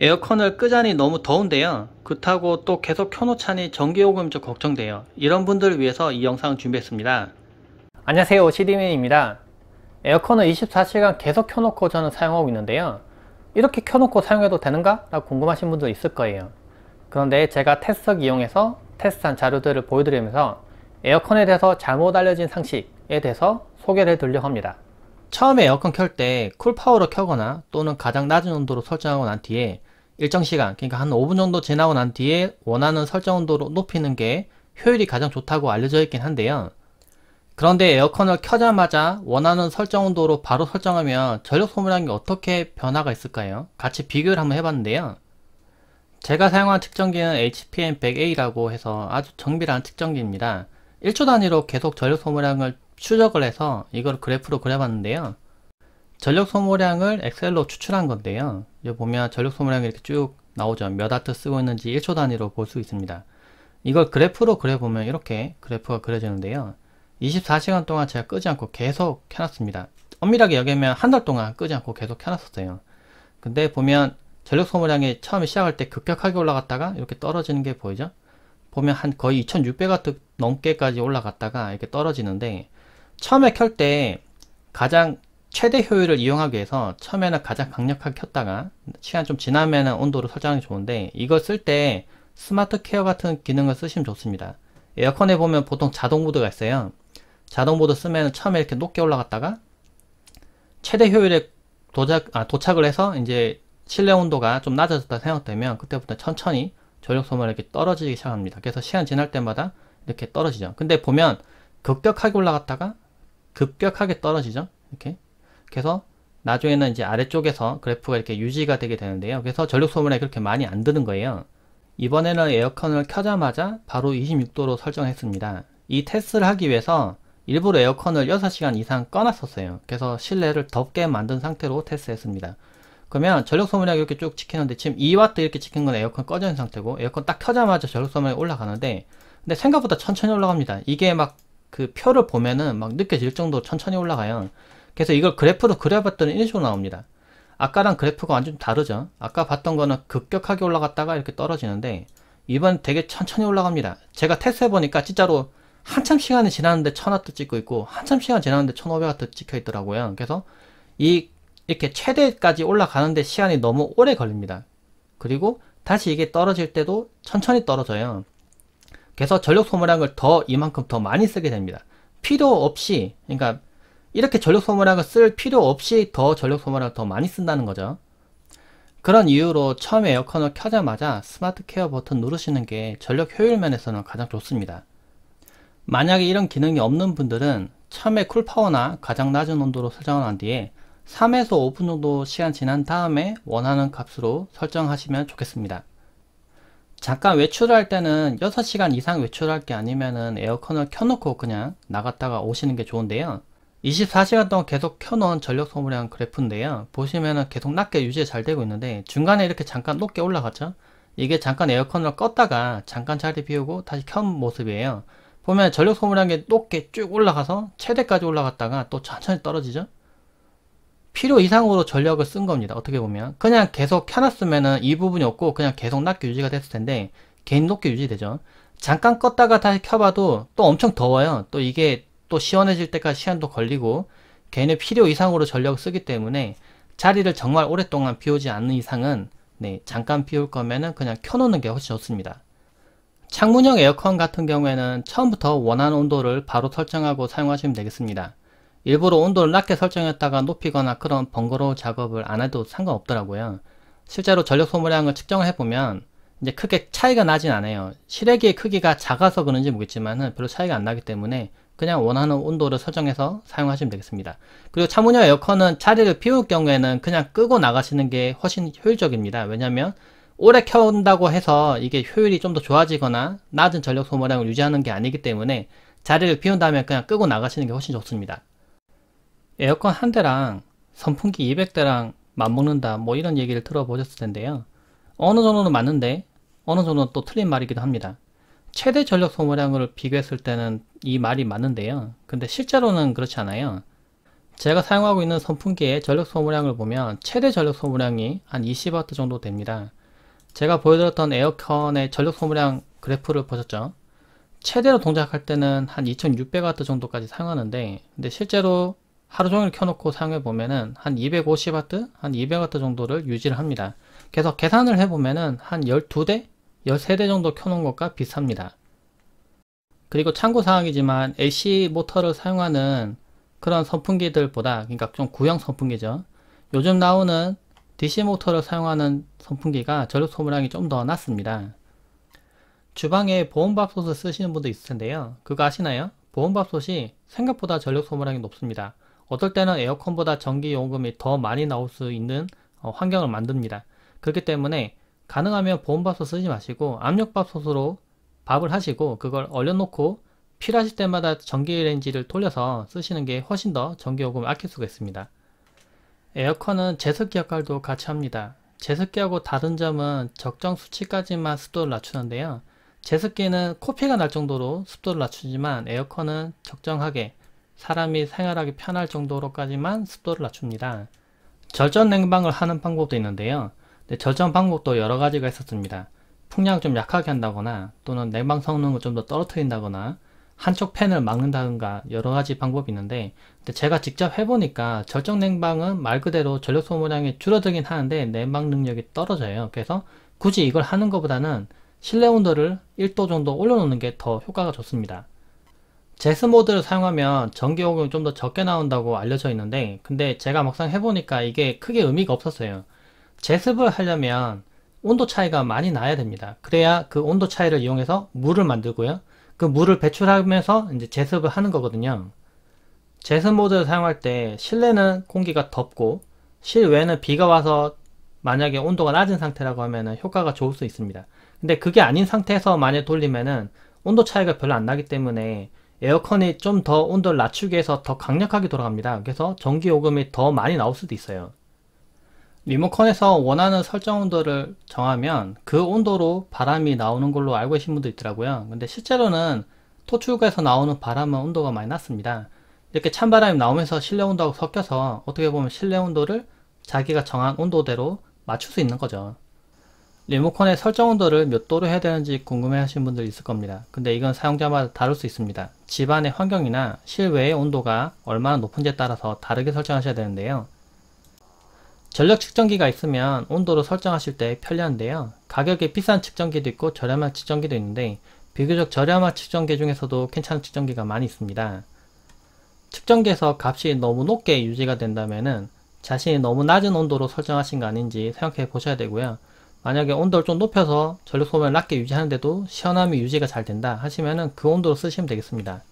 에어컨을 끄자니 너무 더운데요. 그렇다고 또 계속 켜놓자니 전기요금 좀 걱정돼요. 이런 분들을 위해서 이 영상을 준비했습니다. 안녕하세요 시디맨입니다. 에어컨을 24시간 계속 켜놓고 저는 사용하고 있는데요. 이렇게 켜놓고 사용해도 되는가? 라고 궁금하신 분도 있을 거예요. 그런데 제가 테스트석 이용해서 테스트한 자료들을 보여드리면서 에어컨에 대해서 잘못 알려진 상식에 대해서 소개를 드리려고 합니다. 처음에 에어컨 켤 때 쿨파워로 켜거나 또는 가장 낮은 온도로 설정하고 난 뒤에 일정 시간 그러니까 한 5분 정도 지나고 난 뒤에 원하는 설정 온도로 높이는 게 효율이 가장 좋다고 알려져 있긴 한데요 그런데 에어컨을 켜자마자 원하는 설정 온도로 바로 설정하면 전력 소모량이 어떻게 변화가 있을까요? 같이 비교를 한번 해봤는데요 제가 사용한 측정기는 HPM100A라고 해서 아주 정밀한 측정기입니다 1초 단위로 계속 전력 소모량을 추적을 해서 이걸 그래프로 그려봤는데요. 전력 소모량을 엑셀로 추출한 건데요. 여기 보면 전력 소모량이 이렇게 쭉 나오죠. 몇 와트 쓰고 있는지 1초 단위로 볼 수 있습니다. 이걸 그래프로 그려보면 이렇게 그래프가 그려지는데요. 24시간 동안 제가 끄지 않고 계속 켜놨습니다. 엄밀하게 여기면 한 달 동안 끄지 않고 계속 켜놨었어요. 근데 보면 전력 소모량이 처음에 시작할 때 급격하게 올라갔다가 이렇게 떨어지는 게 보이죠? 보면 한 거의 2600W 넘게까지 올라갔다가 이렇게 떨어지는데 처음에 켤 때 가장 최대 효율을 이용하기 위해서 처음에는 가장 강력하게 켰다가 시간 좀 지나면 온도를 설정하기 좋은데 이걸 쓸 때 smart care 같은 기능을 쓰시면 좋습니다. 에어컨에 보면 보통 자동 모드가 있어요. 자동 모드 쓰면 처음에 이렇게 높게 올라갔다가 최대 효율에 도착, 아, 도착을 해서 이제 실내 온도가 좀 낮아졌다 생각되면 그때부터 천천히 전력 소모가 이렇게 떨어지기 시작합니다. 그래서 시간 지날 때마다 이렇게 떨어지죠. 근데 보면 급격하게 올라갔다가 급격하게 떨어지죠. 이렇게. 그래서 나중에는 이제 아래쪽에서 그래프가 이렇게 유지가 되게 되는데요. 그래서 전력 소모량이 그렇게 많이 안 드는 거예요. 이번에는 에어컨을 켜자마자 바로 26도로 설정했습니다. 이 테스트를 하기 위해서 일부러 에어컨을 6시간 이상 꺼놨었어요. 그래서 실내를 덥게 만든 상태로 테스트했습니다. 그러면 전력 소모량이 이렇게 쭉 찍히는데 지금 2W 이렇게 찍힌 건 에어컨 꺼져 있는 상태고 에어컨 딱 켜자마자 전력 소모량이 올라가는데 근데 생각보다 천천히 올라갑니다. 이게 막 그 표를 보면은 막 느껴질 정도로 천천히 올라가요. 그래서 이걸 그래프로 그려봤더니 이런 식으로 나옵니다. 아까랑 그래프가 완전 다르죠. 아까 봤던 거는 급격하게 올라갔다가 이렇게 떨어지는데 이번 되게 천천히 올라갑니다. 제가 테스트 해보니까 진짜로 한참 시간이 지났는데 1000W 찍고 있고 한참 시간 지났는데 1500W 찍혀 있더라고요. 그래서 이 이렇게 최대까지 올라가는데 시간이 너무 오래 걸립니다. 그리고 다시 이게 떨어질 때도 천천히 떨어져요. 그래서 전력 소모량을 더 이만큼 더 많이 쓰게 됩니다. 필요 없이 그러니까 이렇게 전력 소모량을 쓸 필요 없이 더 전력 소모량을 더 많이 쓴다는 거죠. 그런 이유로 처음에 에어컨을 켜자마자 스마트 케어 버튼 누르시는 게 전력 효율 면에서는 가장 좋습니다. 만약에 이런 기능이 없는 분들은 처음에 쿨파워나 가장 낮은 온도로 설정을 한 뒤에 3에서 5분 정도 시간 지난 다음에 원하는 값으로 설정하시면 좋겠습니다. 잠깐 외출을 할 때는 6시간 이상 외출할 게 아니면은 에어컨을 켜놓고 그냥 나갔다가 오시는 게 좋은데요. 24시간 동안 계속 켜놓은 전력 소모량 그래프인데요. 보시면은 계속 낮게 유지 잘 되고 있는데 중간에 이렇게 잠깐 높게 올라갔죠. 이게 잠깐 에어컨을 껐다가 잠깐 자리 비우고 다시 켠 모습이에요. 보면 전력 소모량이 높게 쭉 올라가서 최대까지 올라갔다가 또 천천히 떨어지죠. 필요 이상으로 전력을 쓴 겁니다. 어떻게 보면. 그냥 계속 켜놨으면은 이 부분이 없고 그냥 계속 낮게 유지가 됐을 텐데 개인 높게 유지되죠. 잠깐 껐다가 다시 켜봐도 또 엄청 더워요. 또 이게 또 시원해질 때까지 시간도 걸리고 개인의 필요 이상으로 전력을 쓰기 때문에 자리를 정말 오랫동안 비우지 않는 이상은 네, 잠깐 비울 거면은 그냥 켜놓는 게 훨씬 좋습니다. 창문형 에어컨 같은 경우에는 처음부터 원하는 온도를 바로 설정하고 사용하시면 되겠습니다. 일부러 온도를 낮게 설정했다가 높이거나 그런 번거로운 작업을 안 해도 상관없더라고요. 실제로 전력 소모량을 측정을 해보면 이제 크게 차이가 나진 않아요. 실외기의 크기가 작아서 그런지 모르겠지만 별로 차이가 안 나기 때문에 그냥 원하는 온도를 설정해서 사용하시면 되겠습니다. 그리고 차문형 에어컨은 자리를 비울 경우에는 그냥 끄고 나가시는 게 훨씬 효율적입니다. 왜냐하면 오래 켜온다고 해서 이게 효율이 좀 더 좋아지거나 낮은 전력 소모량을 유지하는 게 아니기 때문에 자리를 비운 다음에 그냥 끄고 나가시는 게 훨씬 좋습니다. 에어컨 한 대랑 선풍기 200대랑 맞먹는다 뭐 이런 얘기를 들어보셨을 텐데요. 어느 정도는 맞는데 어느 정도는 또 틀린 말이기도 합니다. 최대 전력 소모량을 비교했을 때는 이 말이 맞는데요. 근데 실제로는 그렇지 않아요. 제가 사용하고 있는 선풍기의 전력 소모량을 보면 최대 전력 소모량이 한 20W 정도 됩니다. 제가 보여드렸던 에어컨의 전력 소모량 그래프를 보셨죠? 최대로 동작할 때는 한 2600W 정도까지 사용하는데 근데 실제로 하루 종일 켜놓고 사용해 보면은 한 250W, 한 200W 정도를 유지를 합니다. 그래서 계산을 해보면은 한 12대, 13대 정도 켜놓은 것과 비슷합니다. 그리고 참고사항이지만 AC 모터를 사용하는 그런 선풍기들보다 그러니까 좀 구형 선풍기죠. 요즘 나오는 DC 모터를 사용하는 선풍기가 전력 소모량이 좀 더 낮습니다. 주방에 보온밥솥을 쓰시는 분도 있을 텐데요. 그거 아시나요? 보온밥솥이 생각보다 전력 소모량이 높습니다. 어떨 때는 에어컨보다 전기 요금이 더 많이 나올 수 있는 어, 환경을 만듭니다. 그렇기 때문에 가능하면 보온밥솥 쓰지 마시고 압력밥솥으로 밥을 하시고 그걸 얼려놓고 필요하실 때마다 전기레인지를 돌려서 쓰시는 게 훨씬 더 전기요금을 아낄 수가 있습니다. 에어컨은 제습기 역할도 같이 합니다. 제습기하고 다른 점은 적정 수치까지만 습도를 낮추는데요. 제습기는 코피가 날 정도로 습도를 낮추지만 에어컨은 적정하게 사람이 생활하기 편할 정도로까지만 습도를 낮춥니다. 절전 냉방을 하는 방법도 있는데요. 절전 방법도 여러 가지가 있었습니다. 풍량을 좀 약하게 한다거나 또는 냉방 성능을 좀 더 떨어뜨린다거나 한쪽 팬을 막는다든가 여러 가지 방법이 있는데 제가 직접 해보니까 절정 냉방은 말 그대로 전력 소모량이 줄어들긴 하는데 냉방 능력이 떨어져요. 그래서 굳이 이걸 하는 것보다는 실내 온도를 1도 정도 올려놓는 게 더 효과가 좋습니다. 제스 모드를 사용하면 전기 요금이 좀 더 적게 나온다고 알려져 있는데 근데 제가 막상 해보니까 이게 크게 의미가 없었어요. 제습을 하려면 온도 차이가 많이 나야 됩니다. 그래야 그 온도 차이를 이용해서 물을 만들고요. 그 물을 배출하면서 이제 제습을 하는 거거든요. 제습 모드를 사용할 때 실내는 공기가 덥고 실외는 비가 와서 만약에 온도가 낮은 상태라고 하면 효과가 좋을 수 있습니다. 근데 그게 아닌 상태에서 만약 돌리면은 온도 차이가 별로 안 나기 때문에 에어컨이 좀 더 온도를 낮추기 위해서 더 강력하게 돌아갑니다. 그래서 전기 요금이 더 많이 나올 수도 있어요. 리모컨에서 원하는 설정 온도를 정하면 그 온도로 바람이 나오는 걸로 알고 계신 분도 있더라고요. 근데 실제로는 토출구에서 나오는 바람은 온도가 많이 낮습니다. 이렇게 찬바람이 나오면서 실내 온도하고 섞여서 어떻게 보면 실내 온도를 자기가 정한 온도대로 맞출 수 있는 거죠. 리모컨의 설정 온도를 몇 도로 해야 되는지 궁금해 하시는 분들 있을 겁니다. 근데 이건 사용자마다 다를 수 있습니다. 집안의 환경이나 실외의 온도가 얼마나 높은지에 따라서 다르게 설정하셔야 되는데요. 전력 측정기가 있으면 온도를 설정하실 때 편리한데요. 가격이 비싼 측정기도 있고 저렴한 측정기도 있는데 비교적 저렴한 측정기 중에서도 괜찮은 측정기가 많이 있습니다. 측정기에서 값이 너무 높게 유지가 된다면 자신이 너무 낮은 온도로 설정하신 거 아닌지 생각해 보셔야 되고요. 만약에 온도를 좀 높여서 전력 소모를 낮게 유지하는데도 시원함이 유지가 잘 된다 하시면 그 온도로 쓰시면 되겠습니다.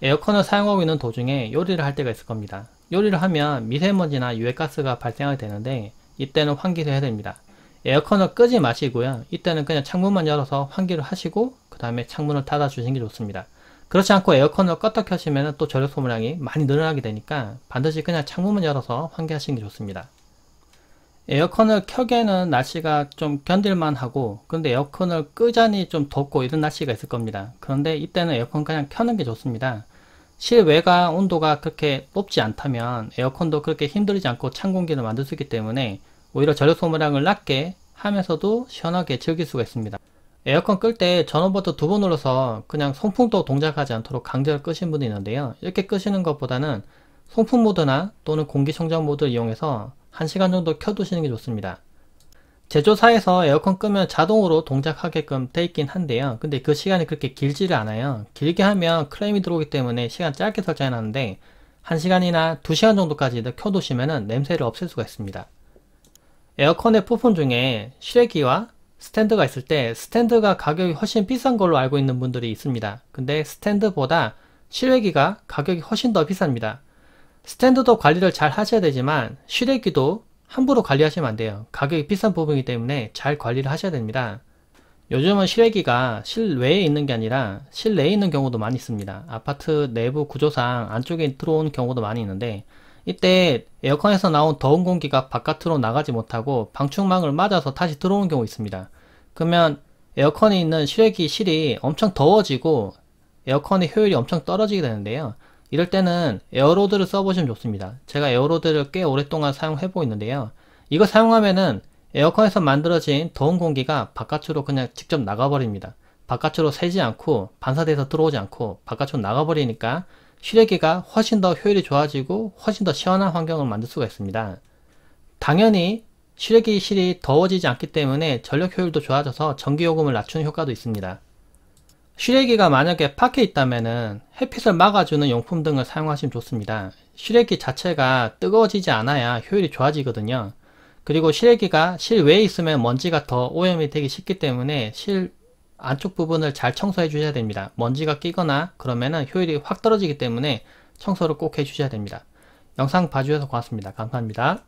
에어컨을 사용하고 있는 도중에 요리를 할 때가 있을 겁니다. 요리를 하면 미세먼지나 유해가스가 발생하게 되는데 이때는 환기를 해야 됩니다. 에어컨을 끄지 마시고요. 이때는 그냥 창문만 열어서 환기를 하시고 그 다음에 창문을 닫아 주시는 게 좋습니다. 그렇지 않고 에어컨을 껐다 켜시면 또 전력 소모량이 많이 늘어나게 되니까 반드시 그냥 창문만 열어서 환기하시는 게 좋습니다. 에어컨을 켜기에는 날씨가 좀 견딜만 하고 근데 에어컨을 끄자니 좀 덥고 이런 날씨가 있을 겁니다. 그런데 이때는 에어컨 그냥 켜는 게 좋습니다. 실외가 온도가 그렇게 높지 않다면 에어컨도 그렇게 힘들지 않고 찬 공기를 만들 수 있기 때문에 오히려 전력 소모량을 낮게 하면서도 시원하게 즐길 수가 있습니다. 에어컨 끌 때 전원 버튼 두 번 눌러서 그냥 송풍도 동작하지 않도록 강제로 끄신 분이 있는데요. 이렇게 끄시는 것보다는 송풍 모드나 또는 공기청정 모드를 이용해서 1시간 정도 켜두시는 게 좋습니다. 제조사에서 에어컨 끄면 자동으로 동작하게끔 돼 있긴 한데요. 근데 그 시간이 그렇게 길지를 않아요. 길게 하면 클레임이 들어오기 때문에 시간 짧게 설정해 놨는데 1시간이나 2시간 정도까지 켜두시면 냄새를 없앨 수가 있습니다. 에어컨의 부품 중에 실외기와 스탠드가 있을 때 스탠드가 가격이 훨씬 비싼 걸로 알고 있는 분들이 있습니다. 근데 스탠드보다 실외기가 가격이 훨씬 더 비쌉니다. 스탠드도 관리를 잘 하셔야 되지만 실외기도 함부로 관리하시면 안 돼요. 가격이 비싼 부분이기 때문에 잘 관리를 하셔야 됩니다. 요즘은 실외기가 실외에 있는 게 아니라 실내에 있는 경우도 많이 있습니다. 아파트 내부 구조상 안쪽에 들어온 경우도 많이 있는데 이때 에어컨에서 나온 더운 공기가 바깥으로 나가지 못하고 방충망을 맞아서 다시 들어오는 경우 있습니다. 그러면 에어컨이 있는 실외기 실이 엄청 더워지고 에어컨의 효율이 엄청 떨어지게 되는데요. 이럴 때는 에어로드를 써보시면 좋습니다. 제가 에어로드를 꽤 오랫동안 사용해보고 있는데요. 이거 사용하면은 에어컨에서 만들어진 더운 공기가 바깥으로 그냥 직접 나가버립니다. 바깥으로 새지 않고 반사돼서 들어오지 않고 바깥으로 나가버리니까 실외기가 훨씬 더 효율이 좋아지고 훨씬 더 시원한 환경을 만들 수가 있습니다. 당연히 실외기실이 더워지지 않기 때문에 전력 효율도 좋아져서 전기요금을 낮추는 효과도 있습니다. 실외기가 만약에 밖에 있다면은 햇빛을 막아주는 용품 등을 사용하시면 좋습니다. 실외기 자체가 뜨거워지지 않아야 효율이 좋아지거든요. 그리고 실외기가 실외에 있으면 먼지가 더 오염이 되기 쉽기 때문에 실 안쪽 부분을 잘 청소해 주셔야 됩니다. 먼지가 끼거나 그러면은 효율이 확 떨어지기 때문에 청소를 꼭 해 주셔야 됩니다. 영상 봐주셔서 고맙습니다. 감사합니다.